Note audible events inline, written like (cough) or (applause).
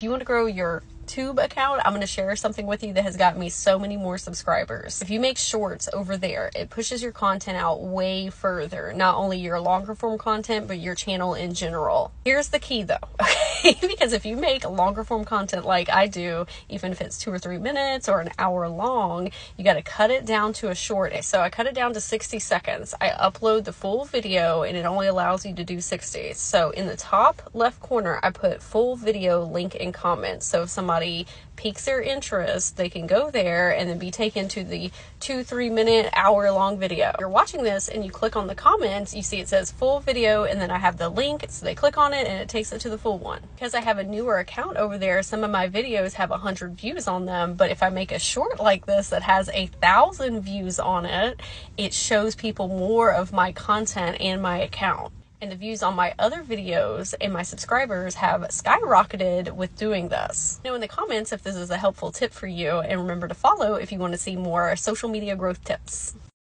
If you want to grow your tube account, I'm going to share something with you that has got me so many more subscribers. If you make shorts over there, it pushes your content out way further. Not only your longer form content, but your channel in general. Here's the key though? (laughs) (laughs) because if you make longer form content like I do, even if it's two or three minutes or an hour long, you got to cut it down to a short. So I cut it down to 60 seconds. I upload the full video and it only allows you to do 60. So in the top left corner, I put full video link in comments. So if somebody piques their interest, they can go there and then be taken to the two, three minute, hour long video. You're watching this and you click on the comments, you see it says full video, and then I have the link, so they click on it and it takes it to the full one. Because I have a newer account over there, some of my videos have a hundred views on them, but if I make a short like this that has a thousand views on it, it shows people more of my content and my account and the views on my other videos and my subscribers have skyrocketed with doing this. Know in the comments if this is a helpful tip for you and remember to follow if you want to see more social media growth tips.